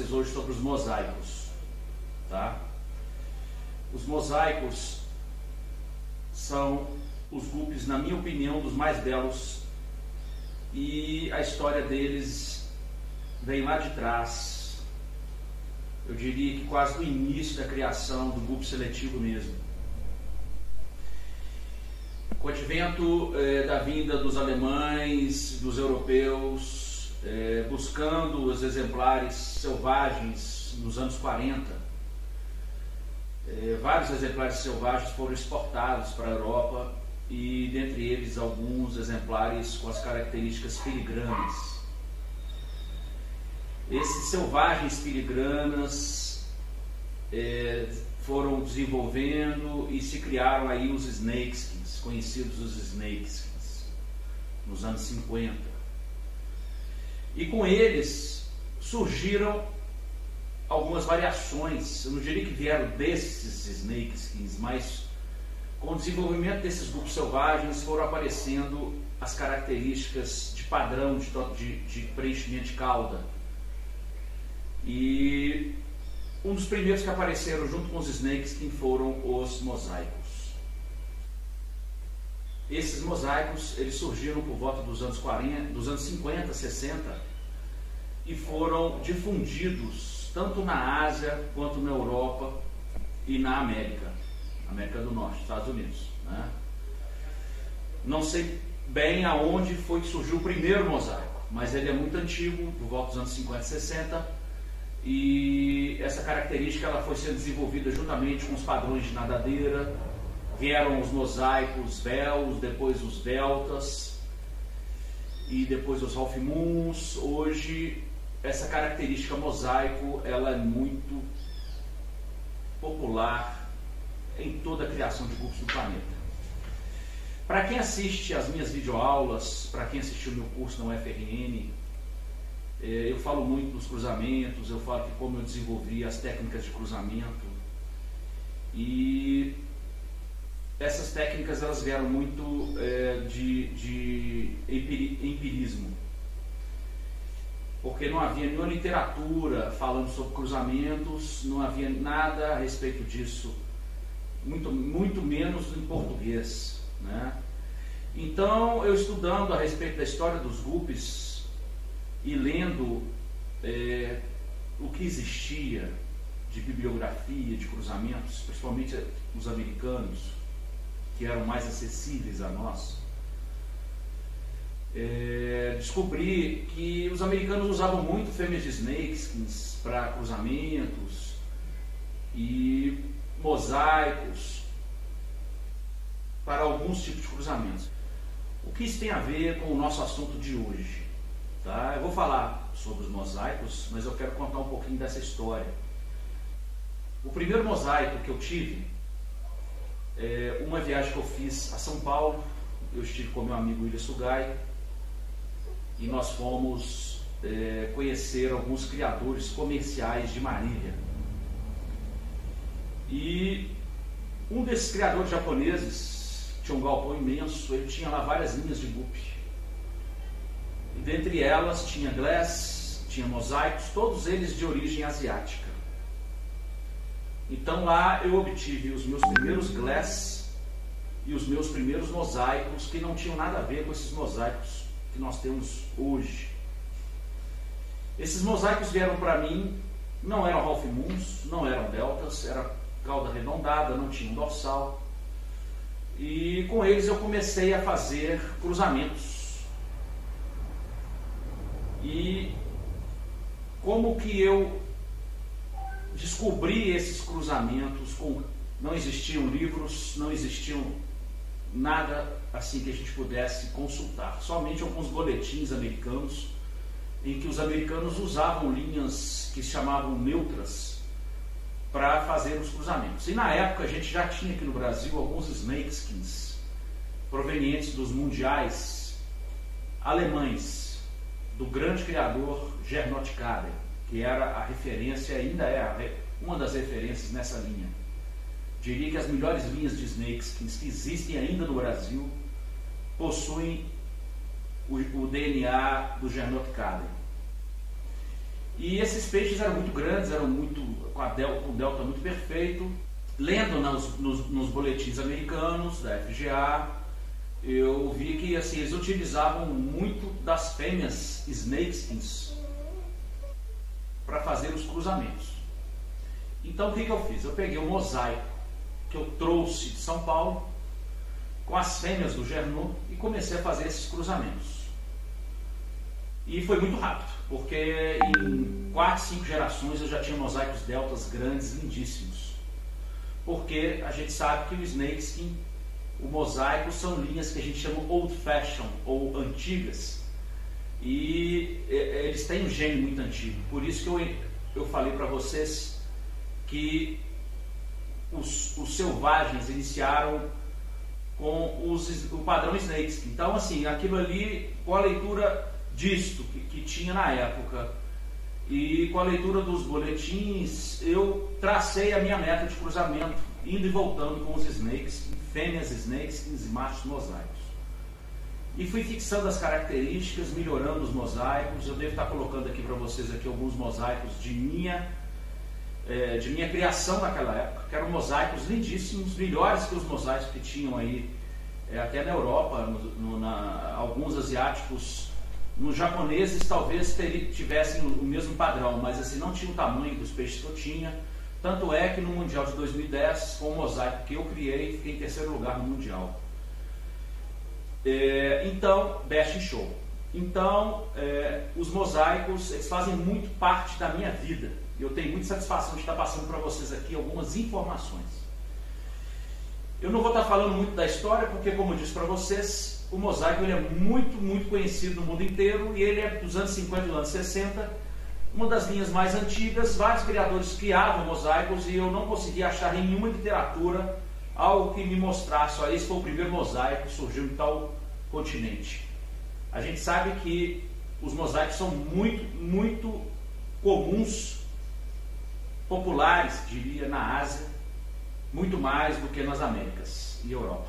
vocês hoje sobre os mosaicos, tá? Os mosaicos são os guppies, na minha opinião, dos mais belos e a história deles vem lá de trás. Eu diria que quase no início da criação do grupo seletivo mesmo. Com o advento eh, da vinda dos alemães, dos europeus, eh, buscando os exemplares selvagens nos anos 40, eh, vários exemplares selvagens foram exportados para a Europa e dentre eles alguns exemplares com as características filigranas. Esses selvagens filigranas é, foram desenvolvendo e se criaram aí os snakeskins, conhecidos os snakeskins, nos anos 50. E com eles surgiram algumas variações, eu não diria que vieram desses snakeskins, mas com o desenvolvimento desses grupos selvagens foram aparecendo as características de padrão de, de, de preenchimento de cauda. E um dos primeiros que apareceram junto com os snakes quem foram os mosaicos. Esses mosaicos eles surgiram por volta dos anos 40, dos anos 50, 60 e foram difundidos tanto na Ásia quanto na Europa e na América. América do Norte, Estados Unidos. Né? Não sei bem aonde foi que surgiu o primeiro mosaico, mas ele é muito antigo, por volta dos anos 50 e 60, e essa característica ela foi sendo desenvolvida juntamente com os padrões de nadadeira, vieram os mosaicos Velos, depois os deltas e depois os half moons. Hoje essa característica mosaico ela é muito popular em toda a criação de curso do planeta. Para quem assiste as minhas videoaulas, para quem assistiu meu curso na UFRN, eh, eu falo muito dos cruzamentos, eu falo que como eu desenvolvi as técnicas de cruzamento. E essas técnicas elas vieram muito é, de, de empirismo. Porque não havia nenhuma literatura falando sobre cruzamentos, não havia nada a respeito disso muito, muito menos em português. Né? Então, eu estudando a respeito da história dos grupos e lendo é, o que existia de bibliografia, de cruzamentos, principalmente os americanos, que eram mais acessíveis a nós, é, descobri que os americanos usavam muito fêmeas de snakeskins para cruzamentos e mosaicos, para alguns tipos de cruzamentos. O que isso tem a ver com o nosso assunto de hoje? Tá? Eu vou falar sobre os mosaicos, mas eu quero contar um pouquinho dessa história. O primeiro mosaico que eu tive, é uma viagem que eu fiz a São Paulo, eu estive com meu amigo William Sugai, e nós fomos é, conhecer alguns criadores comerciais de Marília. E um desses criadores japoneses tinha um galpão imenso, ele tinha lá várias linhas de guppy. E dentre elas tinha glass, tinha mosaicos, todos eles de origem asiática. Então lá eu obtive os meus primeiros glass e os meus primeiros mosaicos que não tinham nada a ver com esses mosaicos que nós temos hoje. Esses mosaicos vieram para mim, não eram Ralph Moons, não eram Deltas, era cauda arredondada, não tinha um dorsal. E com eles eu comecei a fazer cruzamentos. E como que eu descobri esses cruzamentos com não existiam livros, não existiam nada assim que a gente pudesse consultar, somente alguns boletins americanos em que os americanos usavam linhas que se chamavam neutras para fazer os cruzamentos. E na época a gente já tinha aqui no Brasil alguns snakeskins provenientes dos mundiais alemães, do grande criador Gernot Kader, que era a referência, ainda é uma das referências nessa linha. Diria que as melhores linhas de snakeskins que existem ainda no Brasil possuem o, o DNA do Gernot Kader. E esses peixes eram muito grandes, eram muito com, delta, com o delta muito perfeito. Lendo nos, nos, nos boletins americanos da FGA, eu vi que assim, eles utilizavam muito das fêmeas snakeskins fazer os cruzamentos. Então o que, que eu fiz? Eu peguei o mosaico que eu trouxe de São Paulo com as fêmeas do Gernot e comecei a fazer esses cruzamentos. E foi muito rápido, porque em 4, 5 gerações eu já tinha mosaicos deltas grandes, lindíssimos. Porque a gente sabe que o snakeskin o mosaico são linhas que a gente chama old fashion ou antigas. E eles têm um gênio muito antigo. Por isso que eu, eu falei para vocês que os, os, selvagens iniciaram com os, o padrão Snakes. Então, assim, aquilo ali, com a leitura disto que, que tinha na época e com a leitura dos boletins, eu tracei a minha meta de cruzamento, indo e voltando com os snakes, fêmeas snakes e machos mosaicos. E fui fixando as características, melhorando os mosaicos. Eu devo estar colocando aqui para vocês aqui alguns mosaicos de minha, é, de minha criação naquela época, que eram mosaicos lindíssimos, melhores que os mosaicos que tinham aí é, até na Europa, no, no, na, alguns asiáticos nos japoneses talvez tivessem o mesmo padrão, mas assim não tinha o tamanho dos peixes que eu tinha. Tanto é que no Mundial de 2010, com o mosaico que eu criei, fiquei em terceiro lugar no Mundial. É, então, best in show. Então, é, os mosaicos, eles fazem muito parte da minha vida. Eu tenho muita satisfação de estar passando para vocês aqui algumas informações. Eu não vou estar falando muito da história, porque, como eu disse para vocês, o mosaico ele é muito, muito conhecido no mundo inteiro e ele é dos anos 50 e dos anos 60, uma das linhas mais antigas. Vários criadores criavam mosaicos e eu não conseguia achar em nenhuma literatura algo que me mostrasse, olha, esse foi o primeiro mosaico que surgiu em tal continente. A gente sabe que os mosaicos são muito, muito comuns, populares, diria, na Ásia, muito mais do que nas Américas e Europa.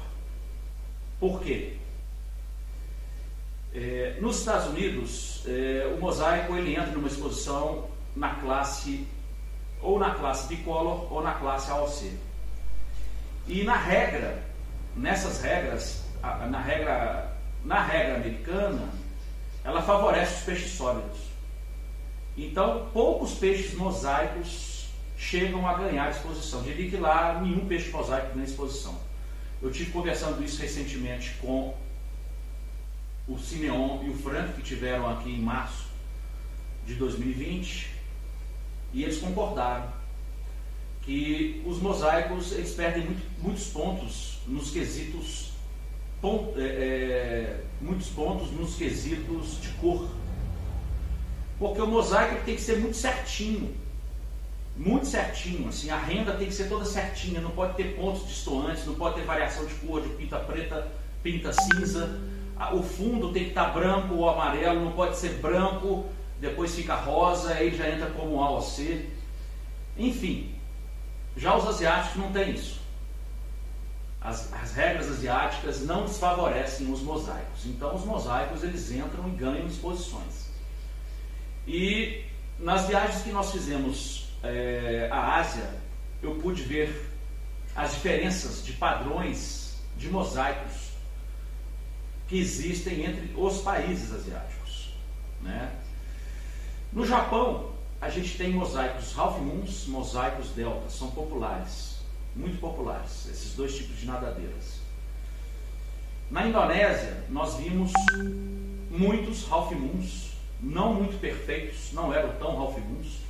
Por quê? É, nos Estados Unidos, é, o mosaico ele entra numa exposição na classe ou na classe bicolor ou na classe AOC. E na regra, nessas regras, na regra, na regra americana, ela favorece os peixes sólidos. Então, poucos peixes mosaicos chegam a ganhar exposição. Diria que lá nenhum peixe mosaico ganha exposição. Eu tive conversando isso recentemente com o Simeon e o Frank, que tiveram aqui em março de 2020, e eles concordaram que os mosaicos eles perdem muito, muitos pontos nos quesitos pont, é, é, muitos pontos nos quesitos de cor. Porque o mosaico tem que ser muito certinho. Muito certinho assim a renda tem que ser toda certinha não pode ter pontos distoantes não pode ter variação de cor de pinta preta pinta cinza. O fundo tem que estar branco ou amarelo, não pode ser branco, depois fica rosa, aí já entra como AOC. Enfim, já os asiáticos não tem isso. As, as, regras asiáticas não desfavorecem os mosaicos. Então os mosaicos eles entram e ganham exposições. E nas viagens que nós fizemos é, à Ásia, eu pude ver as diferenças de padrões de mosaicos que existem entre os países asiáticos. Né? No Japão, a gente tem mosaicos Half Moons, mosaicos Delta, são populares, muito populares, esses dois tipos de nadadeiras. Na Indonésia, nós vimos muitos Half Moons, não muito perfeitos, não eram tão Half Moons,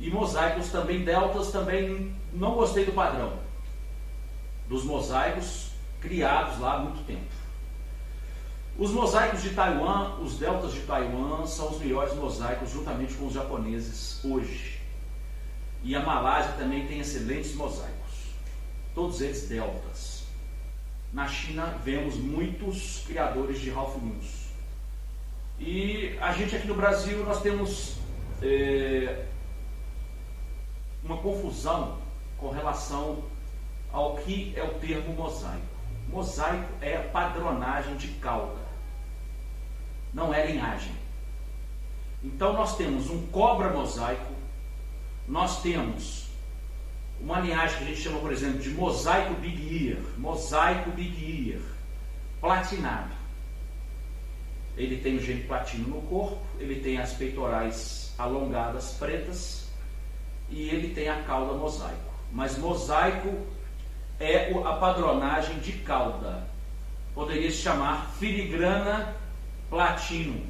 e mosaicos também deltas, também não gostei do padrão dos mosaicos criados lá há muito tempo. Os mosaicos de Taiwan, os deltas de Taiwan, são os melhores mosaicos juntamente com os japoneses hoje. E a Malásia também tem excelentes mosaicos, todos eles deltas. Na China vemos muitos criadores de Ralph Moons. E a gente aqui no Brasil nós temos é, uma confusão com relação ao que é o termo mosaico. Mosaico é a padronagem de calca não é linhagem. Então nós temos um cobra mosaico, nós temos uma linhagem que a gente chama, por exemplo, de mosaico Big Ear, mosaico Big Ear, platinado. Ele tem o gene platino no corpo, ele tem as peitorais alongadas pretas e ele tem a cauda mosaico. Mas mosaico é a padronagem de cauda. Poderia se chamar filigrana platino.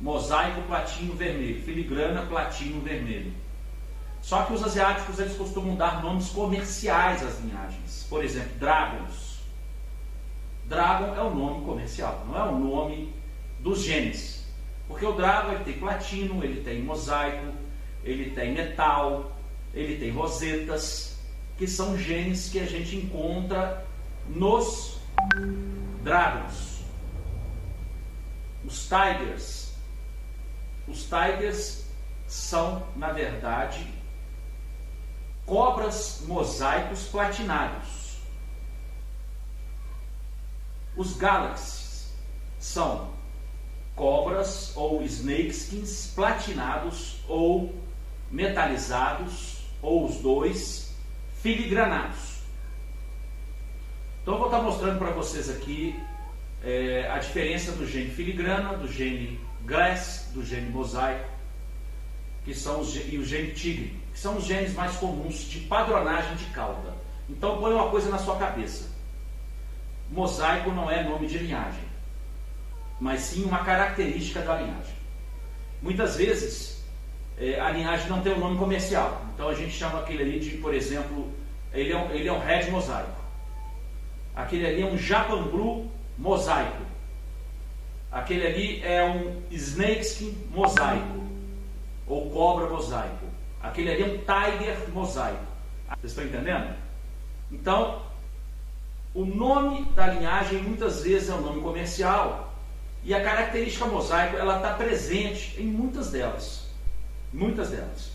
Mosaico platino vermelho, filigrana platino vermelho. Só que os asiáticos eles costumam dar nomes comerciais às linhagens. Por exemplo, Dragons. Dragon é o nome comercial, não é o nome dos genes. Porque o Dragon ele tem platino, ele tem mosaico, ele tem metal, ele tem rosetas, que são genes que a gente encontra nos Dragons. Os Tigers. Os Tigers são, na verdade, cobras mosaicos platinados. Os Galaxies são cobras ou snakeskins platinados ou metalizados, ou os dois, filigranados. Então eu vou estar mostrando para vocês aqui é, a diferença do gene filigrana, do gene glass, do gene mosaico, que são os, e o gene tigre, que são os genes mais comuns de padronagem de cauda. Então põe uma coisa na sua cabeça. Mosaico não é nome de linhagem, mas sim uma característica da linhagem. Muitas vezes é, a linhagem não tem um nome comercial. Então a gente chama aquele ali de, por exemplo, ele é um, ele é um Red mosaico. Aquele ali é um Japan Blue mosaico. Aquele ali é um Snakeskin mosaico. Ou cobra mosaico. Aquele ali é um Tiger mosaico. Vocês estão entendendo? Então, o nome da linhagem muitas vezes é um nome comercial. E a característica mosaico ela está presente em muitas delas. Muitas delas.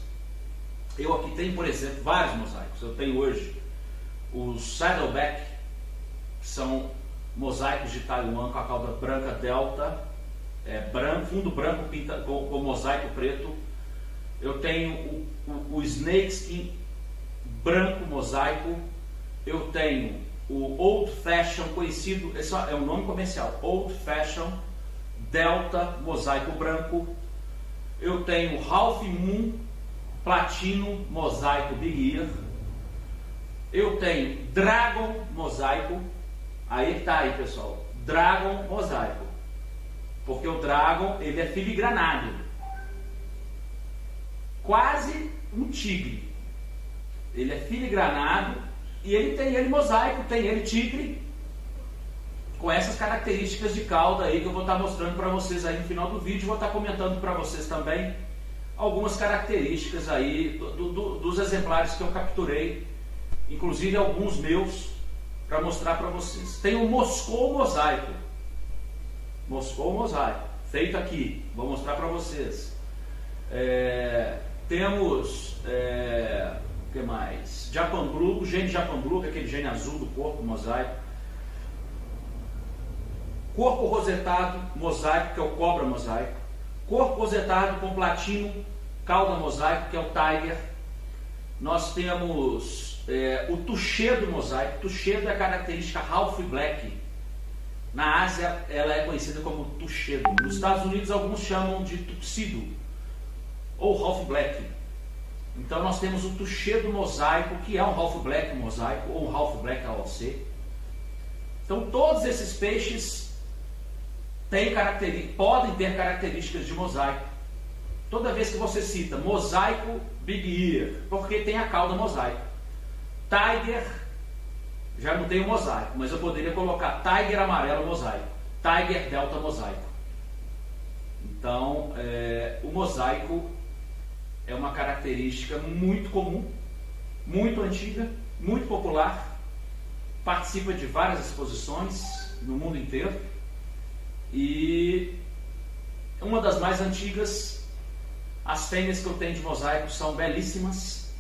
Eu aqui tenho, por exemplo, vários mosaicos. Eu tenho hoje os Saddleback, que são mosaicos de Taiwan com a cauda branca delta, é, branco, fundo branco pinta, com, com, mosaico preto. Eu tenho o, o, o Snakeskin branco mosaico. Eu tenho o Old Fashion, conhecido, esse é um nome comercial, Old Fashion Delta mosaico branco. Eu tenho Ralph Moon Platino Mosaico Big Ear. Eu tenho Dragon Mosaico. Aí está aí, pessoal. Dragon Mosaico. Porque o Dragon, ele é filigranado. Quase um tigre. Ele é filigranado e ele tem ele mosaico, tem ele tigre com essas características de cauda aí que eu vou estar mostrando para vocês aí no final do vídeo, vou estar comentando para vocês também algumas características aí do, do, dos exemplares que eu capturei, inclusive alguns meus, para mostrar para vocês. Tem o Moscou Mosaico, Moscou Mosaico, feito aqui, vou mostrar para vocês. É, temos, é, o que mais? Japan Blue, o gene Japan Blue, que é aquele gene azul do corpo mosaico. Corpo rosetado mosaico, que é o cobra mosaico. Corpo rosetado com platino, cauda mosaico, que é o tiger. Nós temos é, o tuxedo mosaico. Tuxedo é a característica Half Black. Na Ásia, ela é conhecida como tuxedo. Nos Estados Unidos, alguns chamam de tuxido ou Half Black. Então, nós temos o tuxedo mosaico, que é um Half Black mosaico ou um Half Black AOC. Então, todos esses peixes tem podem ter características de mosaico. Toda vez que você cita mosaico Big Ear, porque tem a cauda mosaico. Tiger, já não tem o mosaico, mas eu poderia colocar Tiger amarelo mosaico, Tiger delta mosaico. Então, é, o mosaico é uma característica muito comum, muito antiga, muito popular, participa de várias exposições no mundo inteiro e uma das mais antigas, as fêmeas que eu tenho de mosaico são belíssimas.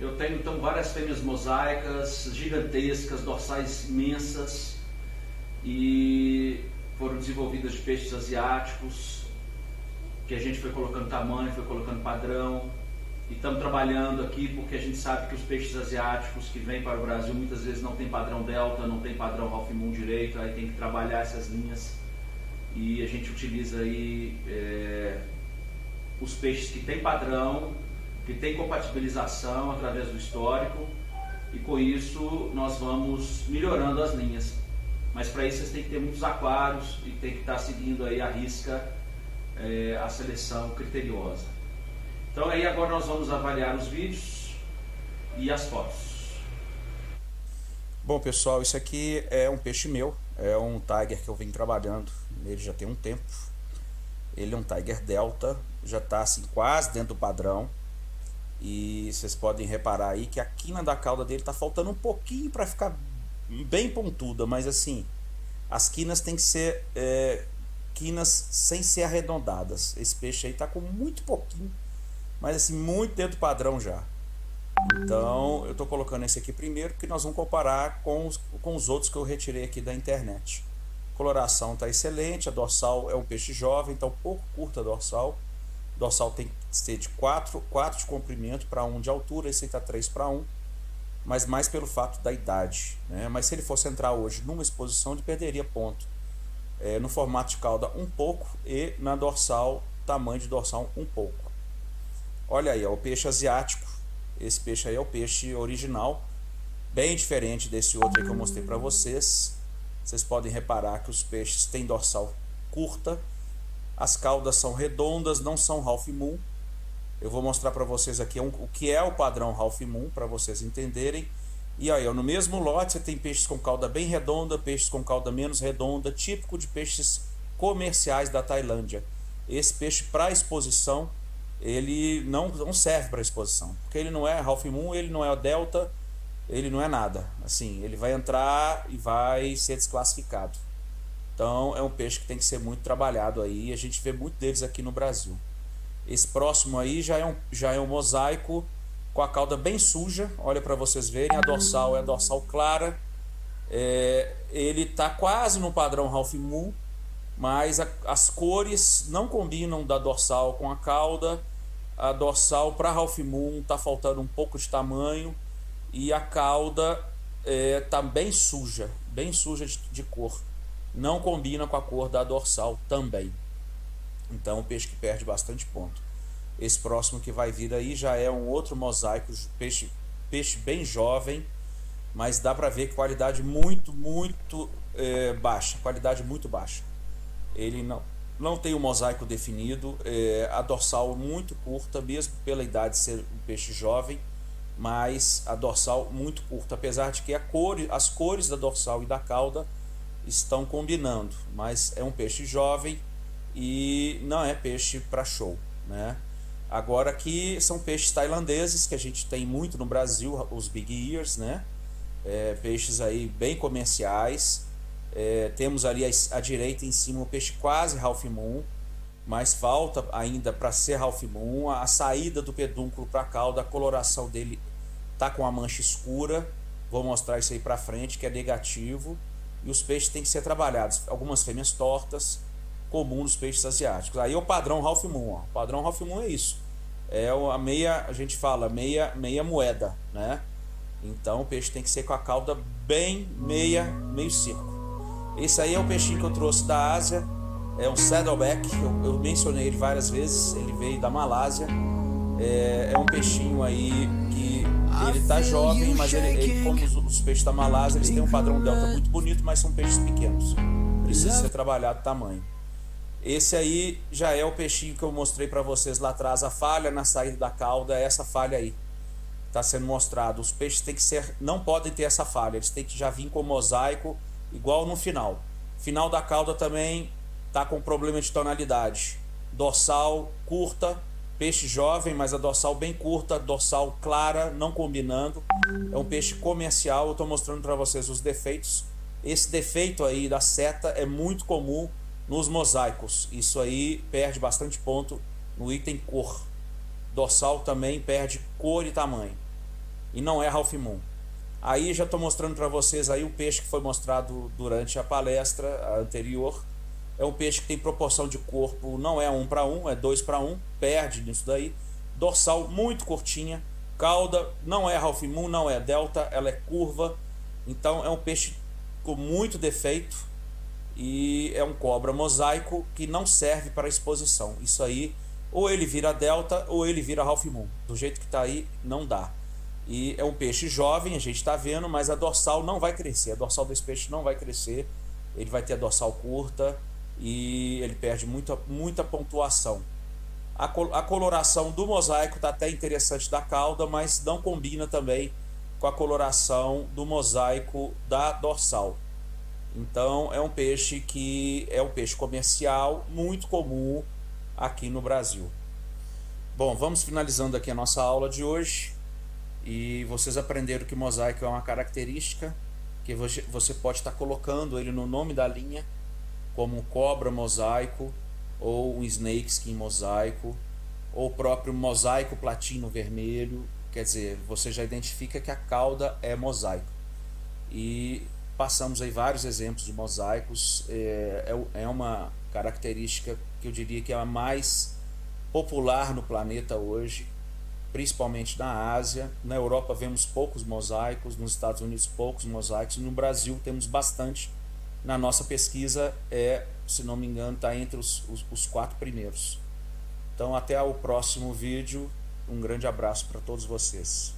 Eu tenho então várias fêmeas mosaicas, gigantescas, dorsais imensas e foram desenvolvidas de peixes asiáticos que a gente foi colocando tamanho, foi colocando padrão. E estamos trabalhando aqui porque a gente sabe que os peixes asiáticos que vêm para o Brasil muitas vezes não tem padrão Delta, não tem padrão Ralph Moon direito, aí tem que trabalhar essas linhas. E a gente utiliza aí é, os peixes que têm padrão, que têm compatibilização através do histórico, e com isso nós vamos melhorando as linhas. Mas para isso vocês têm que ter muitos aquários e tem que estar seguindo aí a risca é, a seleção criteriosa. Então aí agora nós vamos avaliar os vídeos e as fotos. Bom pessoal, isso aqui é um peixe meu, é um tiger que eu venho trabalhando nele já tem um tempo. Ele é um tiger delta, já está assim quase dentro do padrão. E vocês podem reparar aí que a quina da cauda dele está faltando um pouquinho para ficar bem pontuda, mas assim, as quinas tem que ser é, quinas sem ser arredondadas. Esse peixe aí está com muito pouquinho, mas assim, muito dentro do padrão já. Então, eu estou colocando esse aqui primeiro, porque nós vamos comparar com os, com os outros que eu retirei aqui da internet. A coloração está excelente, a dorsal é um peixe jovem, então pouco curta a dorsal. A dorsal tem que ser de 4, 4 de comprimento para 1 de altura, esse está 3 para 1 mas mais pelo fato da idade. Né? Mas se ele fosse entrar hoje numa exposição, ele perderia ponto. É, no formato de cauda um pouco e na dorsal, tamanho de dorsal um pouco. Olha aí, ó, o peixe asiático. Esse peixe aí é o peixe original, bem diferente desse outro que eu mostrei para vocês. Vocês podem reparar que os peixes têm dorsal curta, as caudas são redondas, não são Ralph Moon, eu vou mostrar para vocês aqui um, o que é o padrão Ralph Moon, para vocês entenderem. E aí, no mesmo lote você tem peixes com cauda bem redonda, peixes com cauda menos redonda, típico de peixes comerciais da Tailândia. Esse peixe para exposição, ele não, não serve para exposição, porque ele não é Ralph Moon, ele não é o Delta, ele não é nada. Assim, ele vai entrar e vai ser desclassificado. Então, é um peixe que tem que ser muito trabalhado aí, a gente vê muito deles aqui no Brasil. Esse próximo aí já é um, já é um mosaico com a cauda bem suja. Olha para vocês verem, a dorsal é a dorsal clara. É, ele está quase no padrão Ralph Moon, mas a, as cores não combinam da dorsal com a cauda. A dorsal para Ralph Moon está faltando um pouco de tamanho e a cauda está é, tá bem suja, bem suja de, de cor. Não combina com a cor da dorsal também. Então o peixe que perde bastante ponto. Esse próximo que vai vir aí já é um outro mosaico, peixe, peixe bem jovem, mas dá para ver qualidade muito, muito é, baixa, qualidade muito baixa. Ele não, não tem o um mosaico definido, é, a dorsal muito curta, mesmo pela idade de ser um peixe jovem, mas a dorsal muito curta, apesar de que a cor, as cores da dorsal e da cauda estão combinando, mas é um peixe jovem e não é peixe para show, né? Agora aqui são peixes tailandeses que a gente tem muito no Brasil, os big ears, né? É, peixes aí bem comerciais. É, temos ali à, direita em cima o peixe quase Ralph Moon, mas falta ainda para ser Ralph Moon. A, a saída do pedúnculo para a cauda, a coloração dele tá com a mancha escura. Vou mostrar isso aí para frente que é negativo. E os peixes têm que ser trabalhados. Algumas fêmeas tortas, comum dos peixes asiáticos. Aí é o padrão Ralph Moon. Ó. O padrão Ralph Moon é isso. É a meia, a gente fala, meia, meia moeda, né? Então o peixe tem que ser com a cauda bem meia, meio circo. Esse aí é o peixinho que eu trouxe da Ásia. É um saddleback. Eu, eu mencionei ele várias vezes. Ele veio da Malásia. É, é um peixinho aí que ele tá jovem, mas ele, ele como os, os, peixes da Malásia, eles têm um padrão delta muito bonito, mas são peixes pequenos. Precisa ser trabalhado tamanho. Esse aí já é o peixinho que eu mostrei para vocês lá atrás, a falha na saída da cauda, é essa falha aí. Está sendo mostrado. Os peixes têm que ser, não podem ter essa falha, eles têm que já vir com mosaico igual no final. Final da cauda também tá com problema de tonalidade. Dorsal curta, peixe jovem, mas a dorsal bem curta, dorsal clara, não combinando. É um peixe comercial. Eu estou mostrando para vocês os defeitos. Esse defeito aí da seta é muito comum nos mosaicos. Isso aí perde bastante ponto no item cor. Dorsal também perde cor e tamanho. E não é Ralph Moon. Aí já estou mostrando para vocês aí o peixe que foi mostrado durante a palestra anterior. É um peixe que tem proporção de corpo, não é um para um, é dois para um, perde nisso daí. Dorsal muito curtinha, cauda não é Ralph Moon, não é delta, ela é curva. Então é um peixe com muito defeito e é um cobra mosaico que não serve para exposição. Isso aí, ou ele vira delta ou ele vira Ralph Moon. Do jeito que está aí, não dá. E é um peixe jovem, a gente está vendo, mas a dorsal não vai crescer. A dorsal desse peixe não vai crescer. Ele vai ter a dorsal curta e ele perde muita, muita pontuação. A coloração do mosaico está até interessante da cauda, mas não combina também com a coloração do mosaico da dorsal. Então é um peixe que é um peixe comercial muito comum aqui no Brasil. Bom, vamos finalizando aqui a nossa aula de hoje. E vocês aprenderam que mosaico é uma característica que você pode estar colocando ele no nome da linha, como cobra mosaico, ou um snake skin mosaico, ou o próprio mosaico platino vermelho. Quer dizer, você já identifica que a cauda é mosaico. E passamos aí vários exemplos de mosaicos. É, é, é uma característica que eu diria que é a mais popular no planeta hoje, principalmente na Ásia. Na Europa vemos poucos mosaicos, nos Estados Unidos poucos mosaicos, no Brasil temos bastante. Na nossa pesquisa é, se não me engano, está entre os, os, os quatro primeiros. Então até o próximo vídeo. Um grande abraço para todos vocês.